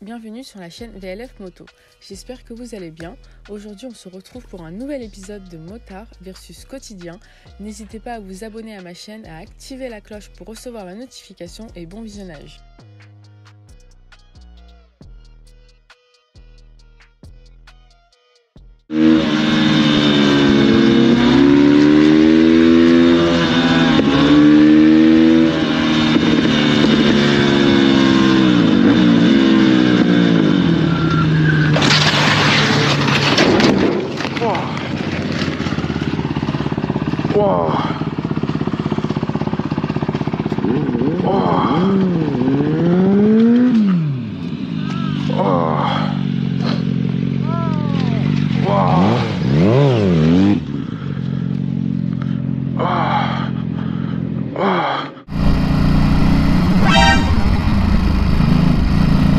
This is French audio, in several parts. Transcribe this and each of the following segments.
bienvenue sur la chaîne VLF Moto. J'espère que vous allez bien. Aujourd'hui on se retrouve pour un nouvel épisode de Motard versus Quotidien. N'hésitez pas à vous abonner à ma chaîne, à activer la cloche pour recevoir la notification et bon visionnage.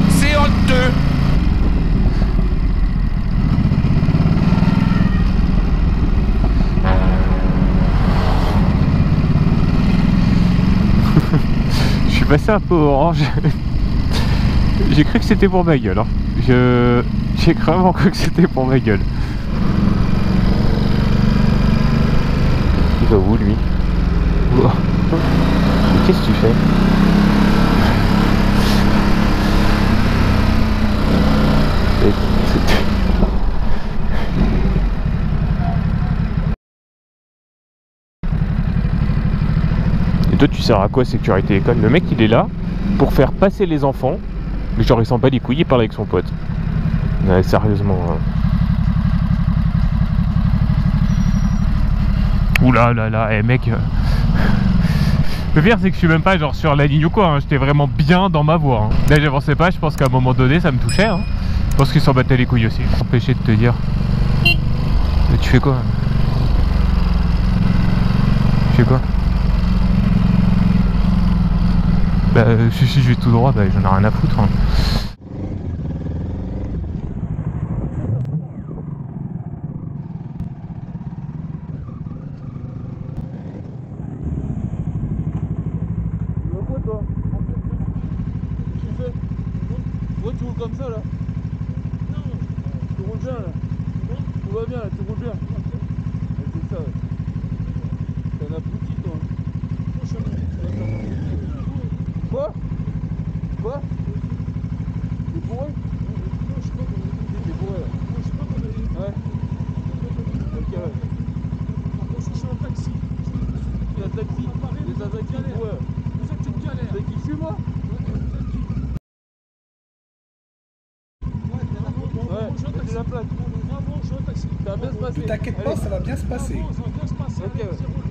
C'est honteux Je suis passé un peu orange. J'ai cru que c'était pour ma gueule. hein. Je... J'ai vraiment cru que c'était pour ma gueule. Il va où lui? Mais Qu'est-ce que tu fais? Toi, tu sers à quoi sécurité école? Le mec, il est là pour faire passer les enfants, mais genre, il s'en bat les couilles, il parle avec son pote. Ouais, sérieusement. hein. Oula là là, eh mec. Le pire, c'est que je suis même pas genre sur la ligne ou quoi. hein. J'étais vraiment bien dans ma voie. hein. Là, j'avançais pas. Je pense qu'à un moment donné, ça me touchait. hein. Je pense qu'ils s'en battaient les couilles aussi. Empêché de te dire. Mais tu fais quoi? Tu fais quoi? Bah, euh, si, si je vais tout droit, bah, j'en ai rien à foutre. hein. comme ça là Non Tu roules bien là Tout va bien là, tu roules bien C'est ça ouais. T'es un abruti toi Quoi? Quoi? T'es bourré T'es bourré là Ouais Ok ouais Tu as un taxi T'es un taxi Ouais T'as qui je suis moi Ouais, j'ai la plaque. Ça va bien se passer. Ne t'inquiète pas, ça va bien se passer. Ok, ouais.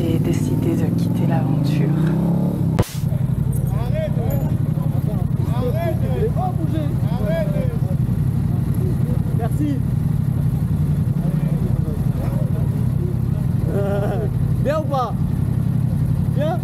j'ai décidé de quitter l'aventure. Merci. Bien ou pas Bien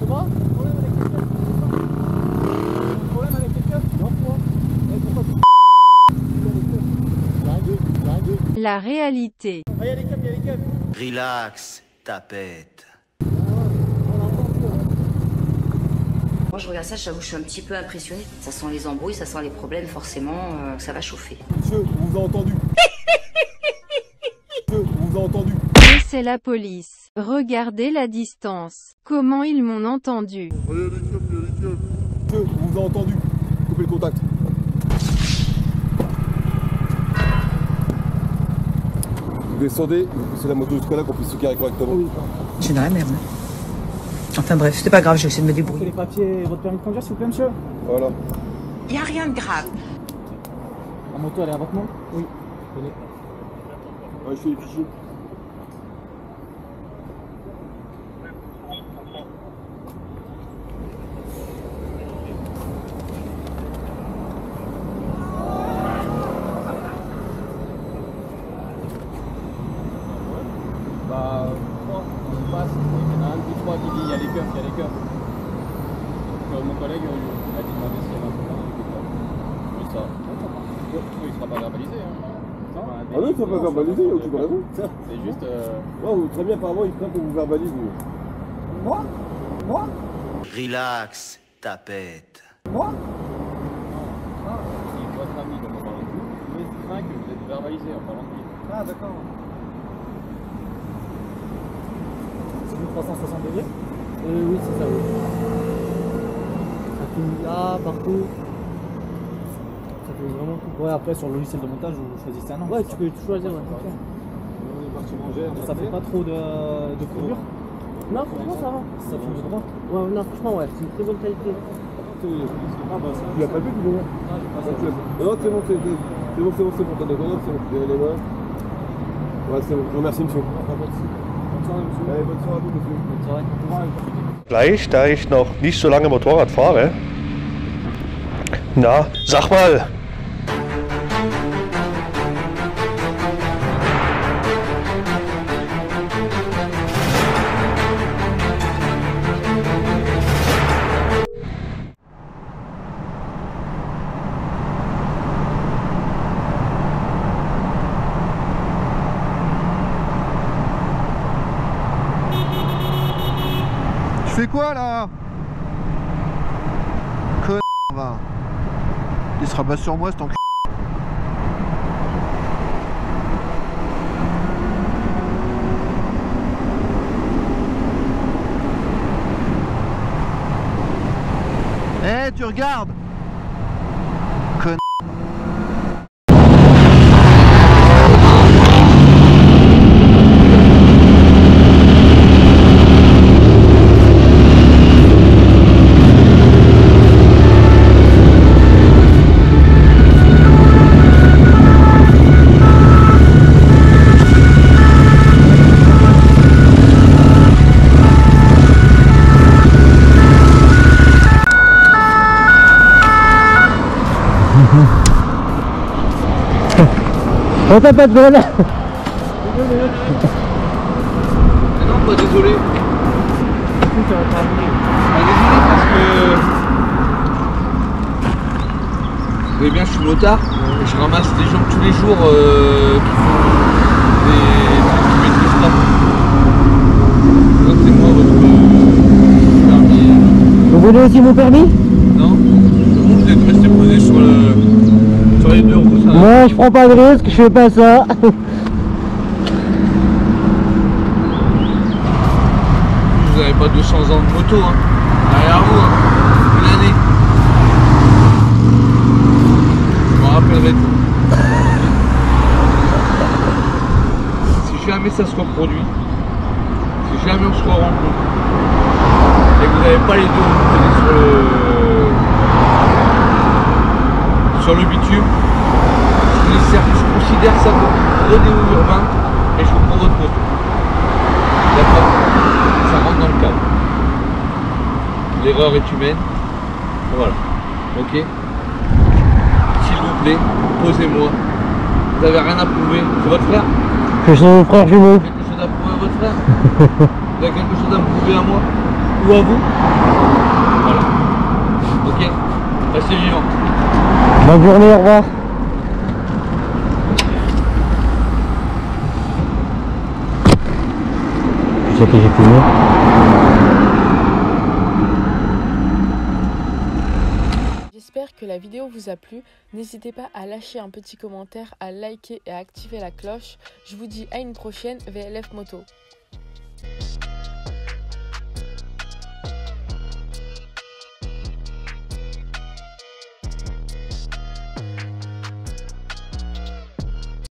Comment Problème avec quelqu'un Non, moi. Eh, pourquoi Largué, largué. La réalité. Ah, il y a les câbles, il y a les câbles. Relax, tapette. Moi, je regarde ça, j'avoue, je suis un petit peu impressionnée. Ça sent les embrouilles, ça sent les problèmes, forcément, euh, ça va chauffer. Monsieur, on vous a entendu. Monsieur, on vous a entendu. Et c'est la police. Regardez la distance. Comment ils m'ont entendu. Monsieur, on vous a entendu. Coupez le contact. Descendez, vous poussez la moto jusqu'à là qu'on puisse se carrer correctement. Je suis dans la merde. Enfin bref, c'est pas grave, je vais essayer de me débrouiller. Les papiers, votre permis de conduire, s'il vous plaît, monsieur Voilà. Y a rien de grave. La moto, elle est à votre nom Oui. Ouais, je fais les fichiers. Trois, on passe, il y en a un des trois qui dit il y a les keufs, il y a les keufs. Donc, mon collègue euh, a dit demander s'il y avait un problème avec les keufs. Mais ça, oui, il sera pas verbalisé. Hein. Ah non, il faut pas verbaliser, il y a aucune raison. C'est juste. Euh... Ouais, très bien, apparemment, il craint qu'on vous verbalise. mais- Moi? Moi? Relax, tapette. Moi? Si votre ami, comme on parle de vous, mais il craint que vous êtes verbalisé en parlant de lui. Ah, d'accord. C'est du 360 degrés euh, Oui, c'est ça, oui. Ça finit là, partout. Ça fait vraiment tout. Ouais, après, sur le logiciel de montage, vous choisissez un nom. Ouais, tu peux tout choisir, ouais. Ça fait pas trop de, de courbure Non, franchement, ça va. Ça filme droit Ouais, non, franchement, ouais, c'est une très bonne qualité. Ah bah, ça. Tu l'as pas vu, tu l'as Non, non, c'est bon, c'est c'est- c'est bon, c'est bon, c'est bon, t'as d'accord, c'est bon. Les. Ouais, c'est bon, je vous remercie, monsieur. Gleich, da ich noch nicht so lange Motorrad fahre. Na, sag mal. Fais quoi là? Con va. Il se rabat sur moi cet enculé. Eh, tu regardes On t'a pas de grenade non, pas désolé. Désolé parce que. Vous voyez bien, je suis motard et je ramasse des gens tous les jours euh, qui font des trucs qu'ils maîtrisent pas. Donc c'est moi votre permis. Vous voulez aussi mon permis Non Vous êtes resté posé sur, le, sur les deux je prends pas de risque, je fais pas ça. Vous n'avez pas 200 ans de moto, hein. Derrière vous, hein. Une année. Je m'en rappellerai vous. Si jamais ça se reproduit, si jamais on se rencontre, et que vous n'avez pas les deux sur le, sur le bitume, je, considère ça comme rodéo urbain et je vous prends votre moto. D'accord? Ça rentre dans le cadre. L'erreur est humaine. Voilà. Ok? S'il vous plaît, posez-moi. Vous avez rien à prouver. C'est votre frère Je suis mon frère jumeau. Quelque chose à prouver à votre frère? Vous avez quelque chose à me prouver à moi? Ou à vous? Voilà. Ok? Restez vivant. Bonne journée, au revoir. J'espère que la vidéo vous a plu. N'hésitez pas à lâcher un petit commentaire, à liker et à activer la cloche. Je vous dis à une prochaine VLF Moto.